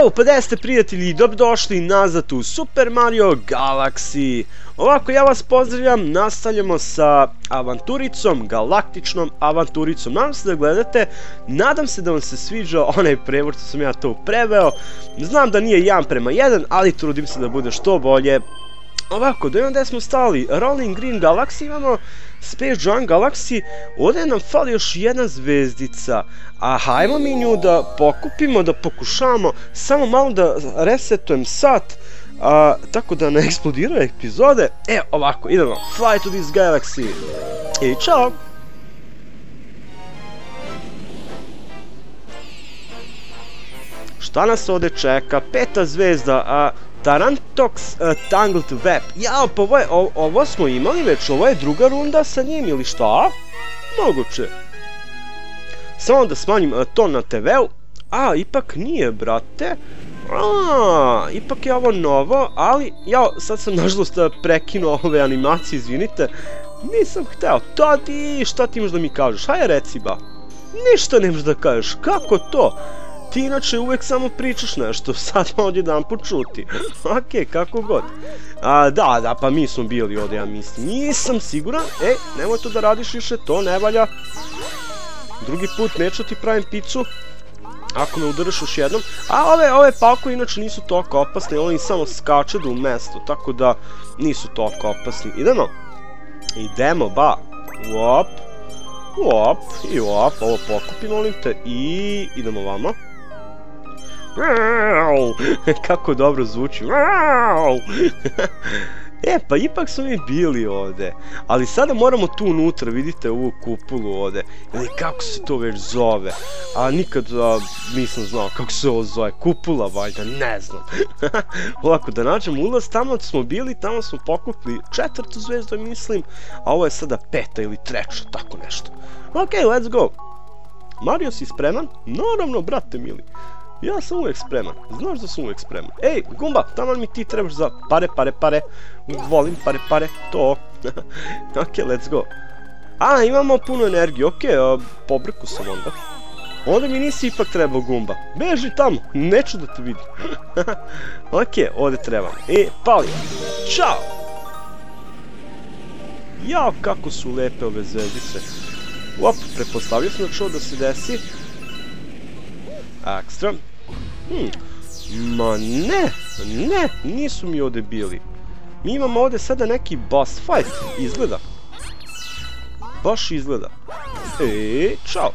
Yo, pa da ste prijatelji, dobrodošli nazad u Super Mario Galaxy. Ovako, ja vas pozdravljam, nastavljamo sa avanturicom, galaktičnom avanturicom. Nadam se da gledate, nadam se da vam se sviđa onaj prevod što sam ja to preveo. Znam da nije 1 prema 1, ali trudim se da bude što bolje. Ovako, imam gdje smo stali, Rolling Green Galaxy, imamo Space Jam Galaxy, ovdje nam fali još jedna zvezdica, a hajmo mi nju da pokupimo, da pokušamo, samo malo da resetujem sat, tako da ne eksplodiraju epizode. E, ovako, idemo, fly to this galaxy. I čao! Šta nas ovdje čeka? Peta zvezda, a Tarantox uh, Tangled Web. Ja, pa ovo, je, ovo smo imali već, ovo je druga runda sa njim ili šta? Moguće. Samo da smanjim uh, to na TV-u. A, ipak nije, brate. A, ipak je ovo novo, ali ja sad sam nažalost uh, prekinuo ove animacije, izvinite. Nisam hteo. Tadi, šta ti imaš da mi kažeš? Hajde reci ba. Ništa nemaš da kažeš, kako to? Ti inače uvek samo pričaš nešto, sad ovdje dan počuti. Okej, kako god. A, da, da, pa mi smo bili ovdje, ja mislim. Nisam siguran. E, nemoj to da radiš više, to ne valja. Drugi put neću ti pravim picu. Ako me udaraš još jednom. A ove, ove palko inače nisu toliko opasne, oni samo skače u mesto, tako da nisu toliko opasni. Idemo. Idemo, ba. Uop. Uop. I uop, ovo pokupi, molim te. I idemo vamo. Kako dobro zvuči. E, pa ipak su mi bili ovdje. Ali sada moramo tu unutra, vidite ovu kupulu ovdje. Ili kako se to već zove. A nikad nisam znao kako se ovo zove. Kupula, valjda, ne znam. Ovako, da nađemo ulaz, tamo smo bili, tamo smo pokupili četvrtu zvezdu, mislim. A ovo je sada peta ili treća, tako nešto. Ok, let's go. Mario, si spreman? Naravno, brate mili. Ja sam uvijek spreman, znaš da sam uvijek spreman. Ej, Gumba, tamo mi ti trebaš za pare, pare, pare. Volim pare, pare, to. ok, let's go. A, imamo puno energije, ok, pobrku sam onda. Onda mi nisi ipak trebao Gumba. Beži tamo, neću da te vidim. ok, ovdje trebam. E, pali. Ćao! Jao, kako su lepe ove zvezdice. Op, prepostavio sam da čo da se desi. Ekstra. Hmm. Ma ne, ne, nisu mi ovdje bili. Mi imamo ovdje sada neki boss fight, izgleda. Baš izgleda. E, čao.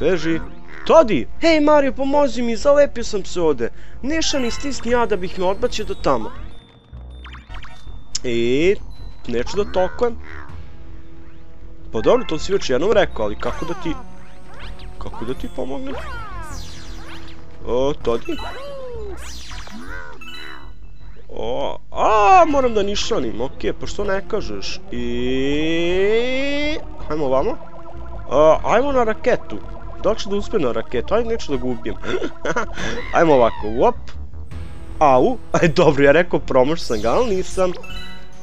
Beži. Todi! Hej Mario, pomozi mi, zalepio sam se ovdje. Neša mi stisni ja da bih me odbacio do tamo. E, neću da tokujem. Pa dobro, to si već jednom rekao, ali kako da ti... Kako da ti pomognem? O, Todi? O, a, moram da nišanim, okej, pa što ne kažeš? I... Hajmo ovamo. Ajmo na raketu. Da li ću da uspijem na raketu? Ajde, neću da ga ubijem. Ajmo ovako, uop. Au, aj dobro, ja rekao promoš sam ga, ali nisam.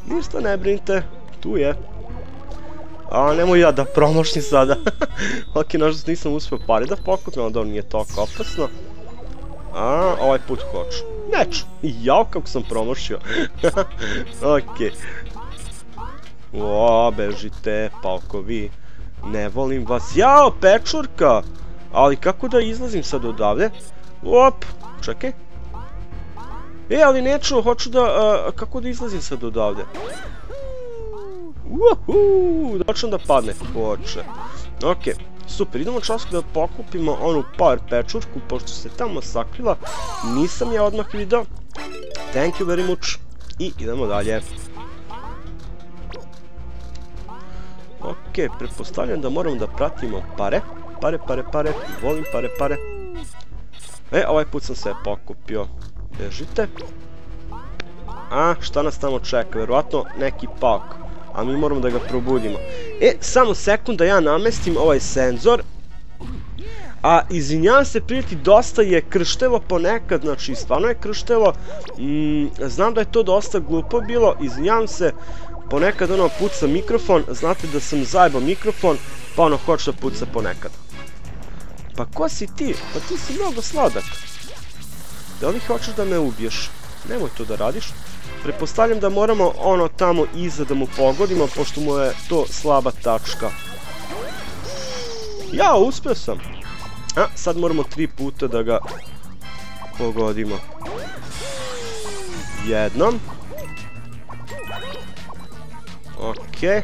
Ništa ne brinite, tu je. A, nemoj ja da promošnim sada. ok, nažalost nisam uspio pari da pokupim, ali dobro nije toliko opasno. A, ovaj put hoću. Neću. Jao kako sam promošio. Okej. O, bežite, palkovi. Ne volim vas. Jao, pečurka! Ali kako da izlazim sad odavde? Op, čekaj. E, ali neću, hoću da... kako da izlazim sad odavde? Uhu, da da padne. Hoće. Okej. Super, idemo časko da pokupimo onu power pečurku, pošto se tamo sakrila. Nisam je odmah vidio. Thank you very much. I idemo dalje. Ok, pretpostavljam da moramo da pratimo pare. Pare, pare, pare. Volim pare, pare. E, ovaj put sam se pokupio. Bežite. A, šta nas tamo čeka? Verovatno neki pak a mi moramo da ga probudimo. E, samo sekund da ja namestim ovaj senzor. A, izvinjavam se prijeti, dosta je krštevo ponekad, znači stvarno je krštevo. Znam da je to dosta glupo bilo, izvinjavam se, ponekad ono puca mikrofon, znate da sam zajebao mikrofon, pa ono hoće da puca ponekad. Pa ko si ti? Pa ti si mnogo sladak. Da li hoćeš da me ubiješ? Nemoj to da radiš. Prepostavljam da moramo ono tamo iza da mu pogodimo, pošto mu je to slaba tačka. Ja, uspio sam. A, sad moramo tri puta da ga pogodimo. Jednom. Okej.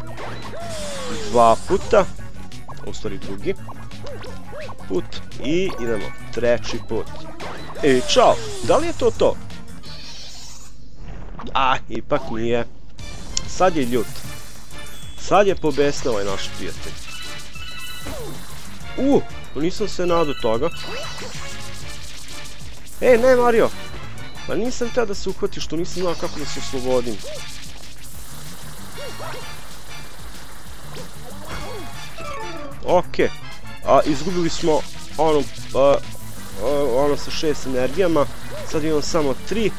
Dva puta. U stvari drugi. Put. I idemo. Treći put. I čao. Da li je to to? A, ipak nije. Sad je ljut. Sad je pobesno ovaj naš prijatelj. U, nisam se nadao toga. Ej, ne Mario! Pa nisam teo da se uhvatiš, što nisam znao kako da se oslobodim. Okej. A, izgubili smo ono, ono sa šest energijama. Sad imam samo tri.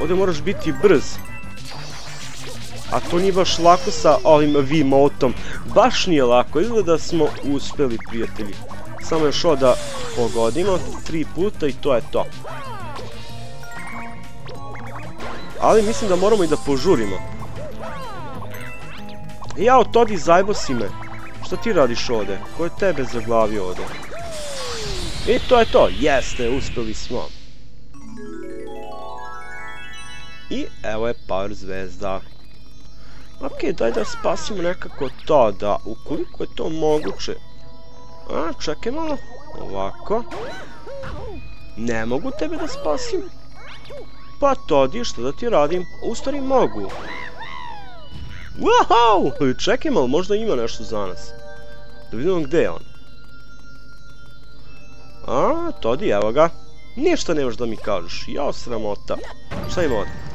Ovdje moraš biti brz. A to nije baš lako sa ovim V-motom. Baš nije lako, izgleda da smo uspeli prijatelji. Samo još ovo da pogodimo, tri puta i to je to. Ali mislim da moramo i da požurimo. Jao, Todi, zajbo si me. Što ti radiš ovdje? Ko je tebe zaglavio ovdje? I to je to, jeste, uspeli smo. I evo je par zvezda. Ok, daj da spasimo nekako to, da ukoliko je to moguće. A, čekaj malo. Ovako. Ne mogu tebe da spasim. Pa Todi, što da ti radim? U stvari mogu. Wow! Čekaj malo, možda ima nešto za nas. Da vidimo gdje je on. A, Todi, evo ga. Ništa nemaš da mi kažeš. Jao, sramota. Šta ima ovdje?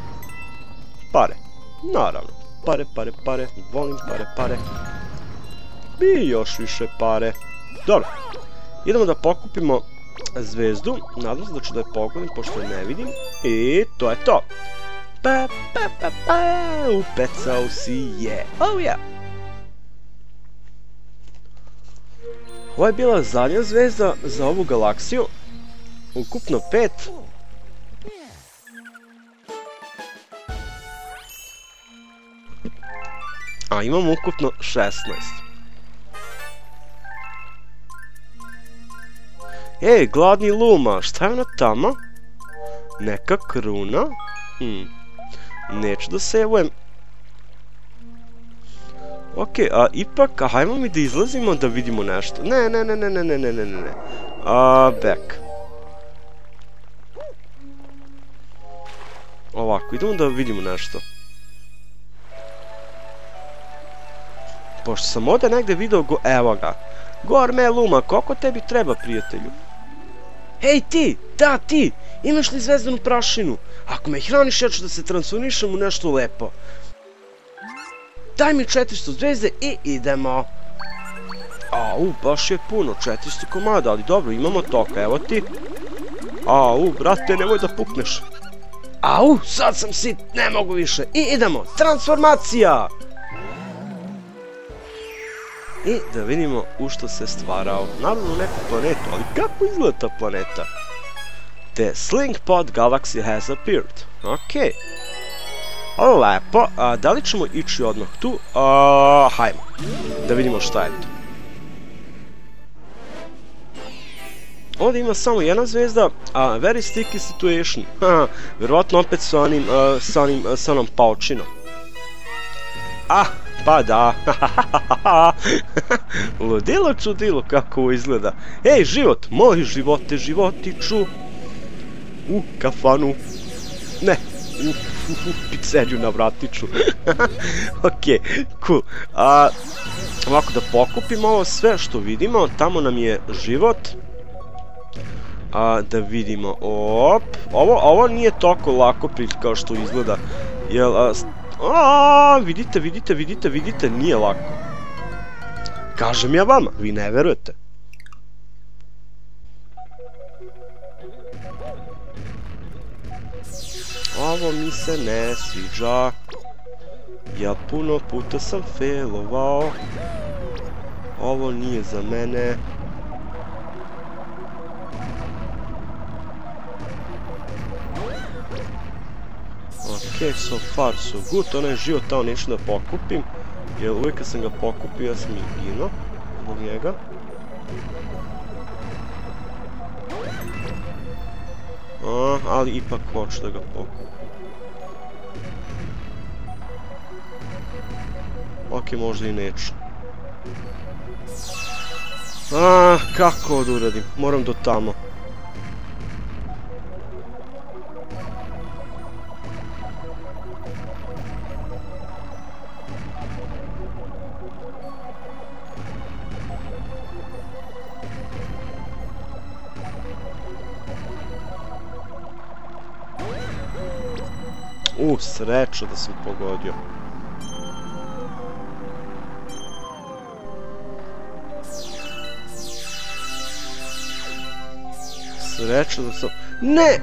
Pare. Naravno. Pare, pare, pare. Volim pare, pare. I još više pare. Dobro. Idemo da pokupimo zvezdu. Nadam se da ću da je pošto je ne vidim. I to je to. Pa, pa, pa, pa. Upecao si je. Oh yeah. Ovo je bila zadnja zvezda za ovu galaksiju. Ukupno pet. A imamo ukupno 16. Ej, gladni luma, šta je ono tamo? Neka kruna? Hm. Neću da se evujem. Ok, a ipak, hajmo mi da izlazimo da vidimo nešto. Ne, ne, ne, ne, ne, ne, ne, ne, ne. A, back. Ovako, idemo da vidimo nešto. Pošto sam ovdje negdje vidio go... Evo ga. Gorme Luma, koliko tebi treba, prijatelju? Hej ti, da ti, imaš li zvezdanu prašinu? Ako me hraniš, ja ću da se transformišem u nešto lepo. Daj mi 400 zvezde i idemo. Au, baš je puno, 400 komada, ali dobro, imamo toka, evo ti. Au, brate, nemoj da pukneš. Au, sad sam sit, ne mogu više. I idemo, transformacija! I da vidimo u što se stvarao. Naravno neku planetu, ali kako izgleda ta planeta? The Slingpod Galaxy has appeared. Ovo lepo, a, da li ćemo ići odmah tu? A, hajmo, da vidimo šta je to. Ovdje ima samo jedna zvezda, a very sticky situation. Haha, vjerovatno opet sa onim, sa onim, sa onom paučinom. Ah, pa da, ludilo čudilo kako ovo izgleda. Ej, život, moji živote, životiću. U kafanu. Ne, u, pizzeriju na ok, cool. A, ovako da pokupimo ovo sve što vidimo, tamo nam je život. A, da vidimo, op, ovo, ovo nije toliko lako kao što izgleda. Jel, a, a, vidite, vidite, vidite, vidite, nije lako. Kažem ja vama, vi ne verujete. Ovo mi se ne sviđa. Ja puno puta sam failovao. Ovo nije za mene. Ok, so far so good, onaj život tamo neću da pokupim, jer uvijek kad sam ga pokupio ja sam i gino zbog njega. A, ali ipak hoću da ga pokupim. Ok, možda i neću. A, kako da uradim? Moram do tamo. Sreća da sam pogodio. Sreća da sam... Ne!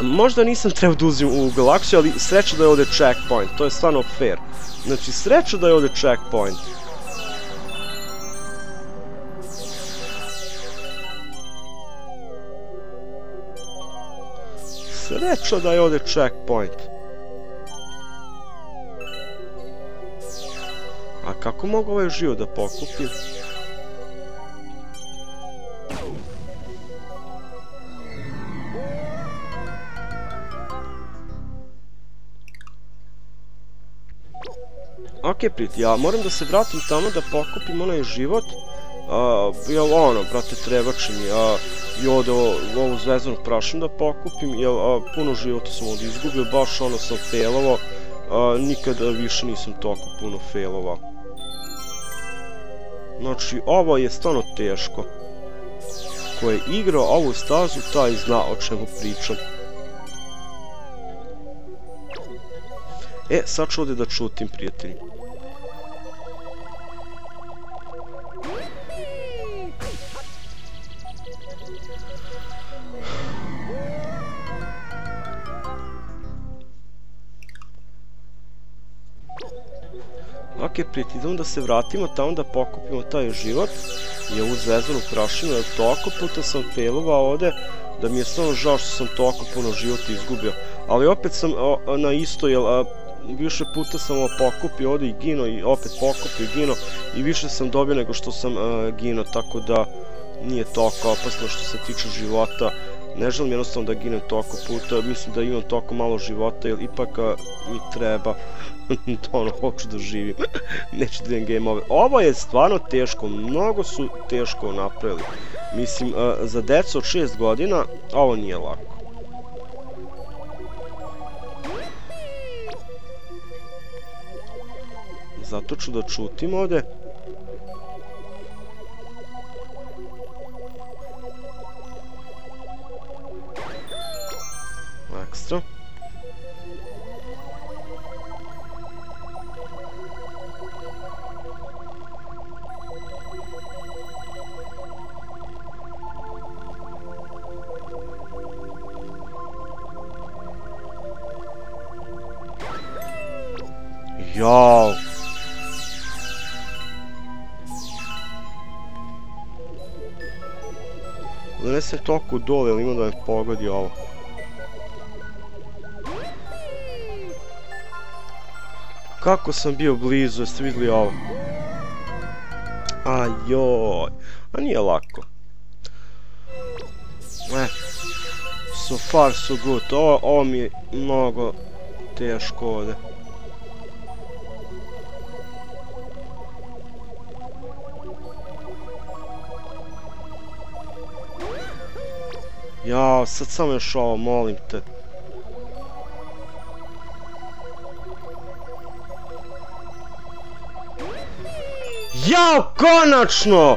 Možda nisam trebao da uzim u galaksiju, ali sreća da je ovdje checkpoint, to je stvarno fair. Znači, sreća da je ovdje checkpoint. Sreća da je ovdje checkpoint. A kako mogu ovaj život da pokupim? Ok, priti, ja moram da se vratim tamo da pokupim onaj život. jel ono, brate, trebači mi. I ovdje ovu zvezdanu prašinu da pokupim, jer puno života sam ovdje izgubio, baš ono sam failovao. Nikada više nisam toliko puno failovao. Znači, ovo je stvarno teško. Ko je igrao ovu stazu, taj zna o čemu pričam. E, sad ću ovdje da čutim, prijatelji. Prijatelji, idemo da se vratimo tamo da pokupimo taj život i ovu zvezdanu prašinu, jer toliko puta sam failovao ovdje da mi je stvarno žao što sam toliko puno života izgubio. Ali opet sam na isto, jer više puta sam pokupio ovdje i gino i opet pokupio i gino i više sam dobio nego što sam gino, tako da nije toliko opasno što se tiče života. Ne želim jednostavno da ginem toliko puta, mislim da imam toliko malo života, jer ipak mi treba ono, hoću da živim. Neću da game ove. Ovo je stvarno teško, mnogo su teško napravili. Mislim, za decu od 6 godina, ovo nije lako. Zato ću da čutim ovdje. Dole, ali ima da me pogodi ovo. Kako sam bio blizu, jeste vidjeli ovo? Ajoj, a nije lako. E, so far so good, ovo, ovo mi je mnogo teško ovdje. Jao, sad samo još ovo, molim te. Jao, konačno!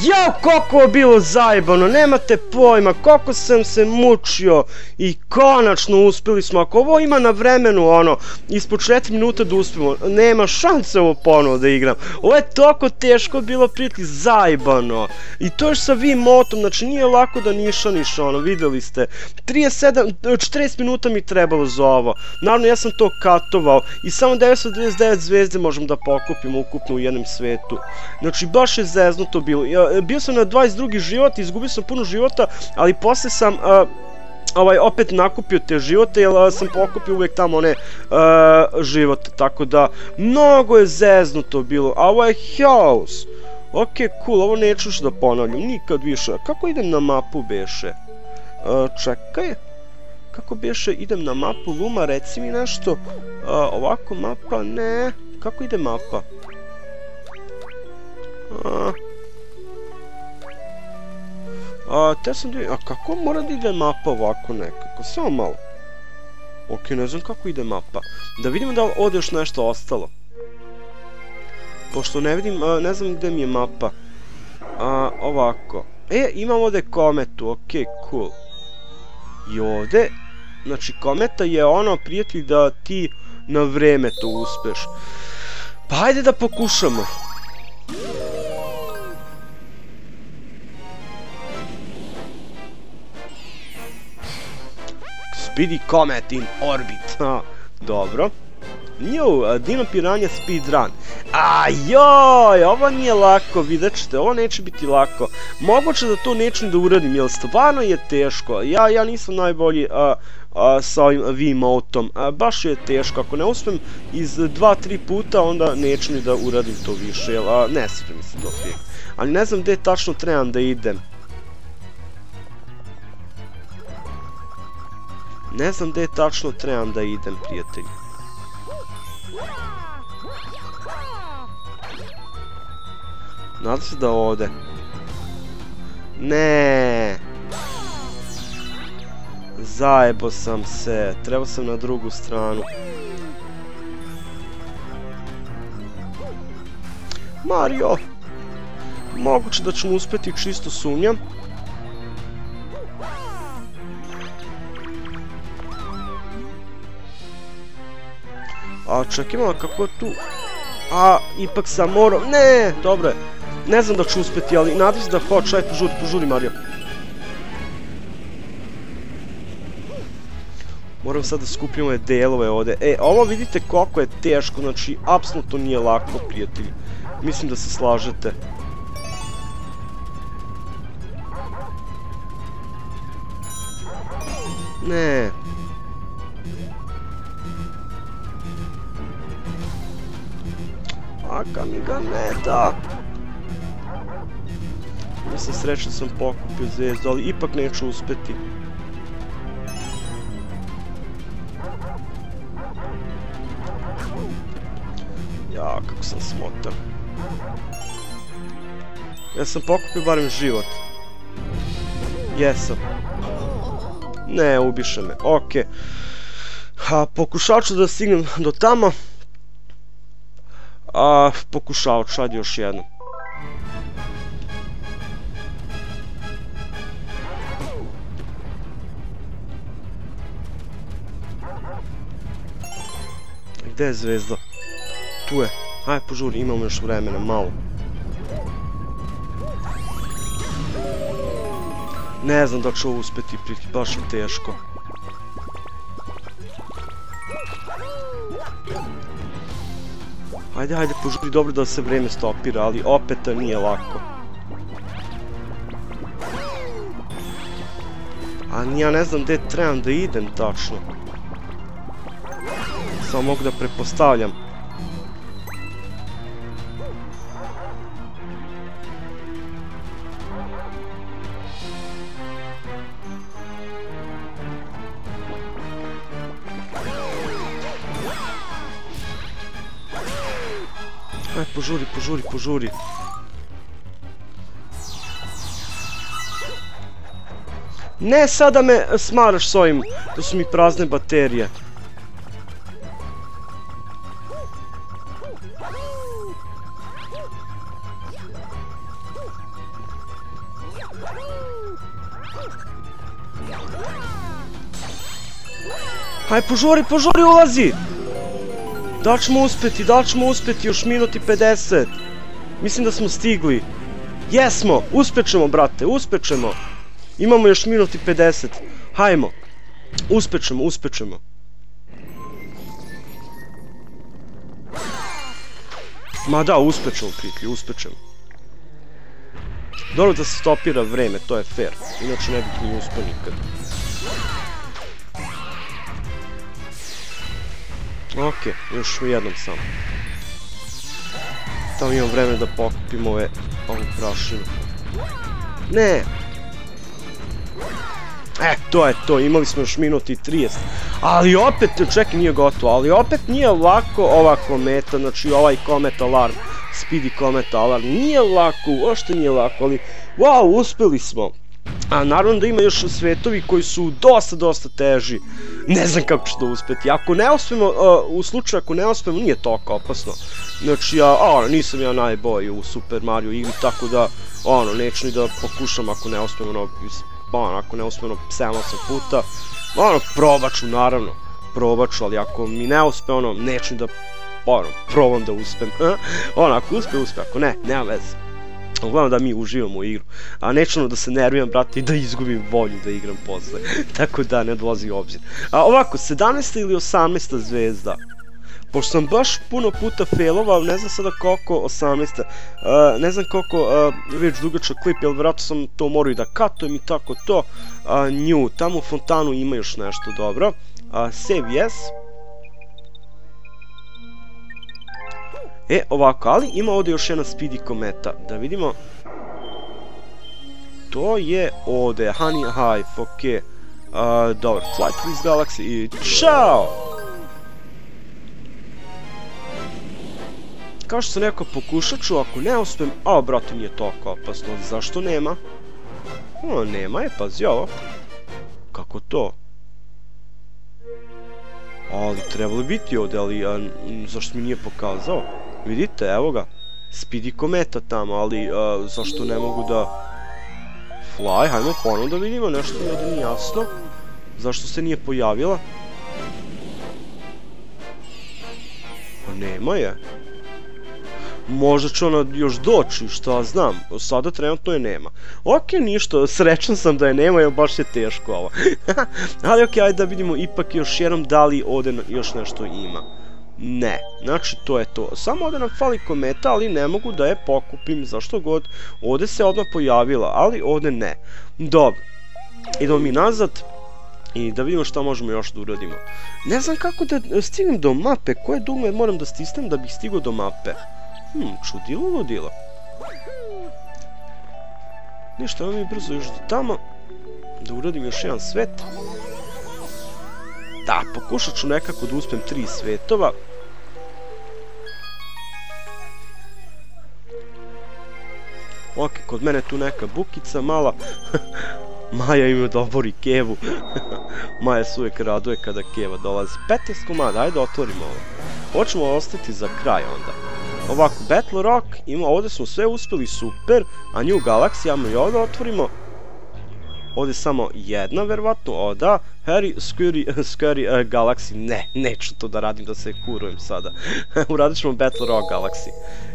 Jao, koliko je bilo zajebano, nemate pojma, koliko sam se mučio i konačno uspjeli smo. Ako ovo ima na vremenu, ono, ispod 4 minuta da uspijemo, nema šanse ovo ponovo da igram. Ovo je toliko teško bilo priti zajebano. I to još sa vi motom, znači nije lako da niša niša, ono, vidjeli ste. 37, 40 minuta mi trebalo za ovo. Naravno, ja sam to katovao i samo 929 zvezde možemo da pokupimo ukupno u jednom svetu. Znači, baš je zeznuto bilo bio sam na 22. život, izgubio sam puno života, ali posle sam ovaj, opet nakupio te živote, jer sam pokupio uvijek tamo one živote, tako da, mnogo je zeznuto bilo, a ovo je house, ok, cool, ovo neću još da ponavljam, nikad više, kako idem na mapu beše, čekaj, kako beše, idem na mapu Luma, reci mi nešto, ovako mapa, ne, kako ide mapa, a, te sam da a kako mora da ide mapa ovako nekako, samo malo. Ok, ne znam kako ide mapa. Da vidimo da ovdje još nešto ostalo. Pošto ne vidim, ne znam gdje mi je mapa. A, ovako. E, imam ovdje kometu, ok, cool. I ovdje, znači kometa je ono, prijatelj, da ti na vreme to uspeš. Pa hajde da pokušamo. Speedy Comet in Orbit. dobro. Nju, Dino Piranja Speedrun. A ovo nije lako, vidjet ćete, ovo neće biti lako. Moguće da to neću da uradim, jer stvarno je teško. Ja, ja nisam najbolji sa ovim V-motom. Baš je teško, ako ne uspem iz dva, tri puta, onda neću ni da uradim to više, jel, ne sviđa mi se to Ali ne znam gdje tačno trebam da idem. Ne znam gdje tačno trebam da idem, prijatelji. Nadam se da ovdje. Ne. Zajebo sam se. Trebao sam na drugu stranu. Mario! Moguće da ću uspjeti, čisto sumnjam. Imala kako tu... A, ipak sam morao... Ne, dobro je. Ne znam da ću uspjeti, ali nadam se da hoću. Aj, požuri, požuri, Mario. Moram sad da skupim ove delove ovdje. E, ovo vidite koliko je teško, znači, apsolutno nije lako, prijatelji. Mislim da se slažete. Ne, Aka mi ga ne da. Mislim srećno sam pokupio zvezdu, ali ipak neću uspjeti. Ja, kako sam smotan. Ja sam pokupio barem život. Jesam. Ne, ubiše me. Okej. Ha, pokušat ću da stignem do tamo. A, pokušao sad još jedno. Gdje je zvezda? Tu je. Aj požuri, imamo još vremena, malo. Ne znam da ću ovo uspjeti priti, baš je teško. Ajde, ajde, požuri dobro da se vreme stopira, ali opet nije lako. A ja ne znam gdje trebam da idem tačno. Samo mogu da prepostavljam. Požuri, požuri. Ne, sada me smaraš s ovim. To su mi prazne baterije. Aj, požuri, požuri, ulazi! Da li ćemo uspjeti, da ćemo uspjeti još minuti 50? Mislim da smo stigli. Jesmo, uspjećemo brate, uspjećemo. Imamo još minuti 50. Hajmo. Uspjećemo, uspjećemo. Ma da, uspjećemo, prijatelji, uspjećemo. Dobro da se stopira vreme, to je fair. Inače ne bih ni uspio nikad. Ok, još u jednom samo. Tamo imam vreme da pokupim ove, ovu prašinu. Ne! E, to je to, imali smo još minut i 30. Ali opet, čekaj, nije gotovo, ali opet nije lako ova kometa, znači ovaj komet alarm, speedy komet alarm, nije lako, uopšte nije lako, ali wow, uspeli smo. A naravno da ima još svetovi koji su dosta, dosta teži. Ne znam kako će to uspeti. Ako ne uspemo, u slučaju ako ne uspemo, nije toliko opasno. Znači, ja, ono, nisam ja najbolji u Super Mario igri, tako da, ono, neću ni da pokušam ako ne uspemo, ono, ono, ako ne uspemo 7-8 puta. Ono, probat ću, naravno, probat ću, ali ako mi ne uspe, ono, neću da, ono, probam da uspem. ono, ako uspe, uspe, ako ne, nema veze. Uglavnom da mi uživamo u igru. A nećemo da se nerviram, brate, i da izgubim volju da igram posle. Tako da ne dolazi obzir. A ovako, 17. ili 18. zvezda. Pošto sam baš puno puta failovao, ne znam sada koliko, 18. ne znam koliko već dugačak klip, jer vjerojatno sam to morao i da katujem i tako to. nju, tamo u fontanu ima još nešto dobro. save yes. E, ovako, ali ima ovdje još jedna speedy kometa. Da vidimo. To je ovdje, Honey Hive, ok. dobro, Flight with Galaxy i čao! Kao što sam rekao, pokušat ću, ako ne uspijem... A, brate, nije toliko opasno, zašto nema? O, nema je, pazi ovo. Kako to? Ali, trebalo biti ovdje, ali zašto mi nije pokazao? Vidite, evo ga. Speedy kometa tamo, ali zašto ne mogu da... Fly, hajmo ponovno da vidimo, nešto mi ovdje nije jasno. Zašto se nije pojavila? Pa nema je. Možda će ona još doći, šta znam. Sada trenutno je nema. Ok, ništa, srećan sam da je nema, jer baš je teško ovo. Ali ok, ajde da vidimo ipak još jednom da li ovdje još nešto ima. Ne, znači to je to. Samo ovdje nam fali kometa, ali ne mogu da je pokupim, zašto god. Ovdje se odmah pojavila, ali ovdje ne. Dobro, idemo mi nazad. I da vidimo šta možemo još da uradimo. Ne znam kako da stignem do mape, koje dugme moram da stisnem da bih stigao do mape. Hmm, čudilo ludilo. Ništa, mi brzo još do tamo. Da uradim još jedan svet. Da, pokušat ću nekako da uspem tri svetova. Ok, kod mene tu neka bukica mala. Maja ima da obori kevu. Maja se uvijek raduje kada keva dolazi. 15 komada, ajde otvorimo ovo. Hoćemo ostati za kraj onda. Ovako, Battle Rock, ima, ovdje smo sve uspjeli super, a New Galaxy, ajmo i ovdje otvorimo. Ovdje samo jedna, verovatno, o da, Harry Scary, Scary Galaxy, ne, neću to da radim, da se kurujem sada. Uradit ćemo Battle Rock Galaxy.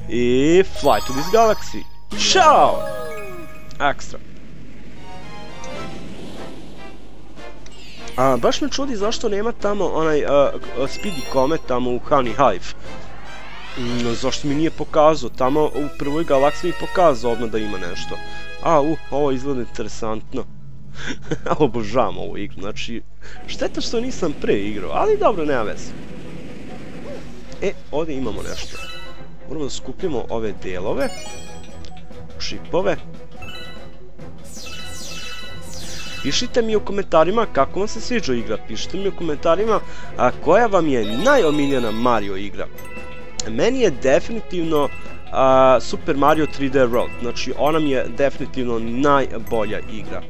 I Fly to this Galaxy. Ćao! Ekstra. A, baš me čudi zašto nema tamo onaj Speedy Comet tamo u Honey Hive. Mm, zašto mi nije pokazao? Tamo u prvoj galaksiji mi pokazao odmah da ima nešto. A, u, ovo izgleda interesantno. Obožavam ovu igru, znači, šteta što nisam pre igrao, ali dobro, nema veze. E, ovdje imamo nešto. Moramo da skupimo ove delove. Čipove. Pišite mi u komentarima kako vam se sviđa igra. Pišite mi u komentarima koja vam je najomiljena Mario igra. Meni je definitivno Super Mario 3D World. Znači, ona mi je definitivno najbolja igra.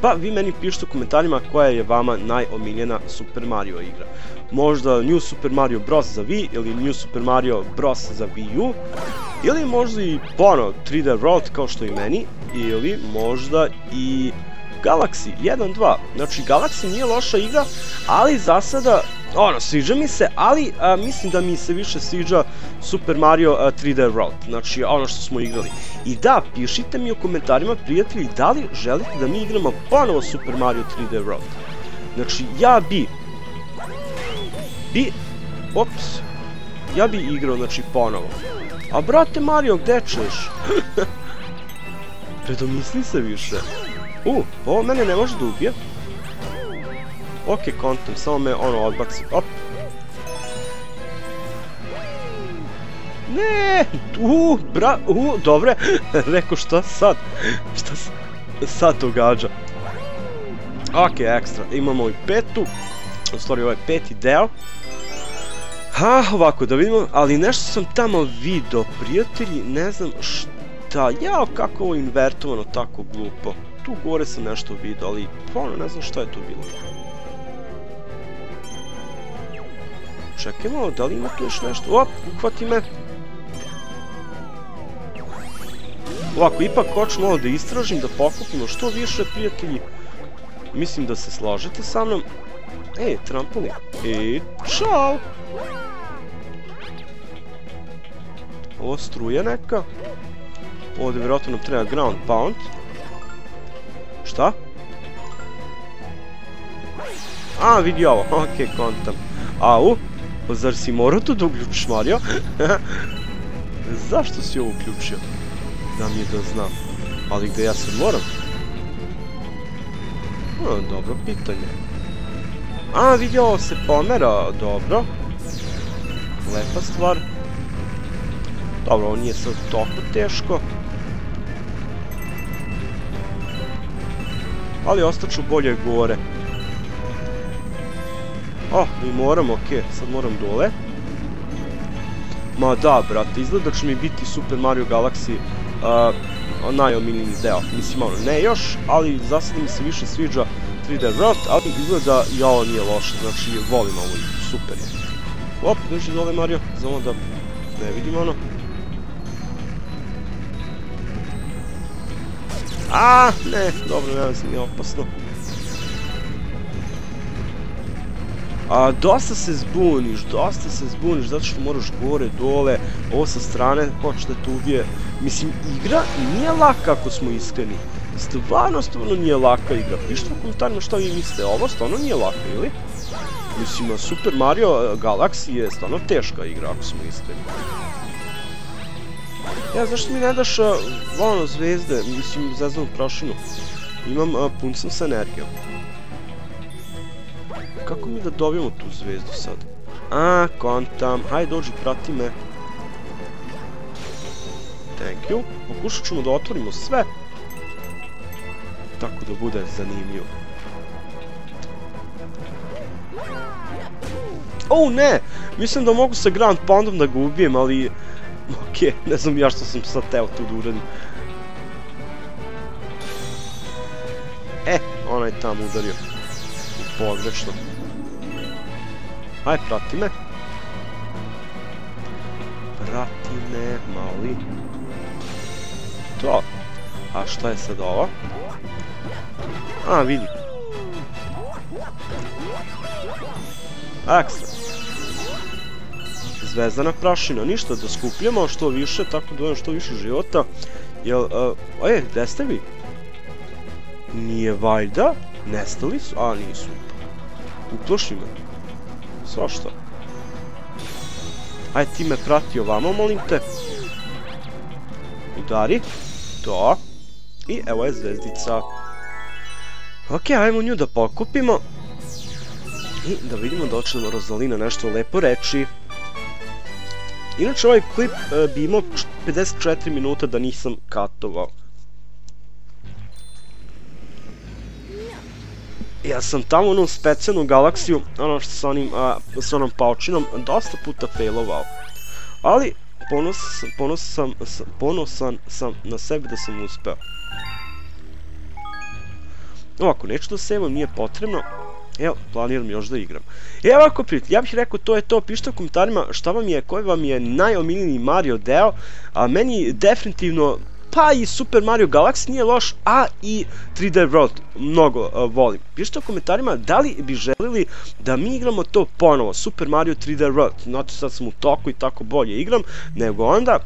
Pa vi meni pišite u komentarima koja je vama najomiljena Super Mario igra. Možda New Super Mario Bros. za Wii ili New Super Mario Bros. za Wii U. Ili možda i Bono 3D World kao što i meni. Ili možda i Galaxy 1-2. Znači Galaxy nije loša igra, ali za sada, ono, sviđa mi se, ali mislim da mi se više sviđa Super Mario 3D World. Znači ono što smo igrali. I da, pišite mi u komentarima, prijatelji, da li želite da mi igramo ponovo Super Mario 3D World. Znači ja bi... Bi... Ops. Ja bi igrao, znači, ponovo. A brate Mario, gde ćeš? Predomisli se više. U, ovo mene ne može da ubije. Ok, kontam, samo me ono odbaci. Op. Ne, u, bra, u, dobre. Rekao šta sad? Šta se sad događa? Ok, ekstra. Imamo i petu. U stvari, ovaj peti deo. Ha, ovako, da vidimo, ali nešto sam tamo vidio, prijatelji, ne znam šta, jao, kako ovo invertovano tako glupo. Tu gore sam nešto vidio, ali ono, ne znam šta je to bilo. Čekaj malo, da li ima tu još nešto? Op, uhvati me. Ovako, ipak hoću malo da istražim, da pokupimo što više, prijatelji. Mislim da se slažete sa mnom. Ej, trampolin. I čao! Ovo struje neka. Ovdje vjerojatno nam treba ground pound. Šta? A, vidi ovo. Ok, kontam. Au. Pa zar si morao to da uključiš, Mario? Zašto si ovo uključio? Da mi je da znam. Ali gdje ja sad moram? dobro pitanje. A, vidi ovo se pomera. Dobro. Lepa stvar. Dobro, ovo nije sad toliko teško. Ali ostaću bolje gore. O, mi moramo, okej, sad moram dole. Ma da, brate, izgleda da će mi biti Super Mario Galaxy uh, najomiljeniji deo. Mislim, ono, ne još, ali za sad mi se više sviđa 3D World, ali izgleda i ovo nije loše, znači volim ovo i super je. Op, drži dole Mario, znamo da ne vidim ono. A, ne, dobro, ne znam, je opasno. A, dosta se zbuniš, dosta se zbuniš, zato što moraš gore, dole, ovo sa strane, hoće da te ubije. Mislim, igra nije laka ako smo iskreni. Stvarno, stvarno nije laka igra. Pišite u komentarima šta vi mislite, ovo stvarno nije laka, ili? Mislim, Super Mario Galaxy je stvarno teška igra, ako smo iskreni. Ja, zašto mi ne daš, ono, zvezde, mislim, zvezdanu prašinu? Imam, pun sam sa energijom. Kako mi da dobijemo tu zvezdu sad? A, kontam, hajde dođi, prati me. Thank you. Pokušat ćemo da otvorimo sve. Tako da bude zanimljivo. O, ne! Mislim da mogu sa Grand Poundom da ga ubijem, ali... Okej, ne znam ja što sam sad teo tu da uradim. E, onaj tamo udario. Pogrešno. Aj, prati me. Prati me, mali. To. A šta je sad ovo? A, vidi. Ekstra. Zvezdana prašina, ništa, da skupljamo što više, tako da što više života. Jel, uh, e, gde ste vi? Nije valjda? Nestali su? A, nisu. Uploši me. Svašta. Ajde, ti me prati ovamo, molim te. Udari. To. I evo je zvezdica. Ok, ajmo nju da pokupimo. I da vidimo da će nam nešto lepo reći. Inače ovaj klip e, bi imao 54 minuta da nisam katovao. Ja sam tamo u onom specijalnu galaksiju, ono što sa onim, s onom paučinom, dosta puta failovao. Ali, ponosan, ponosan sam na sebe da sam uspeo. Ovako, neću da sevam, nije potrebno. Evo, planiram još da igram. Evo ovako, prijatelj, ja bih rekao to je to, pišite u komentarima šta vam je, koji vam je najomiljeniji Mario deo, a meni definitivno pa i Super Mario Galaxy nije loš, a i 3D World mnogo volim. Pišite u komentarima da li bi želili da mi igramo to ponovo, Super Mario 3D World. Znači sad sam u toku i tako bolje igram, nego onda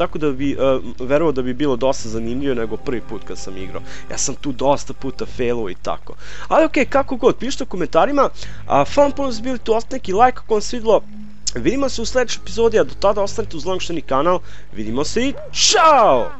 tako da bi uh, da bi bilo dosta zanimljivo nego prvi put kad sam igrao. Ja sam tu dosta puta failo i tako. Ali okej, kako god, pišite u komentarima. A, fan puno bili tu, ostavite neki like ako vam svidilo. Vidimo se u sljedećoj epizodi, a do tada ostanite uz langšteni kanal. Vidimo se i čao!